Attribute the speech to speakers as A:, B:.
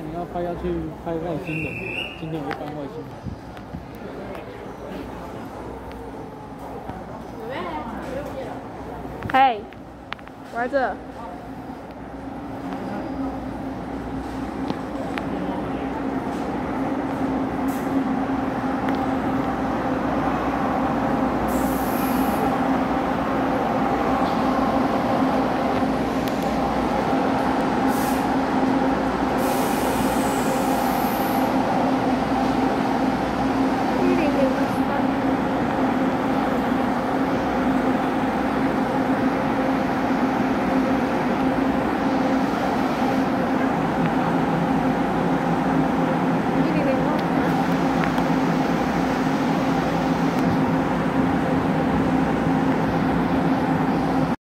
A: 你要拍要去拍外星的，今天我就搬外星。
B: 嘿，儿子。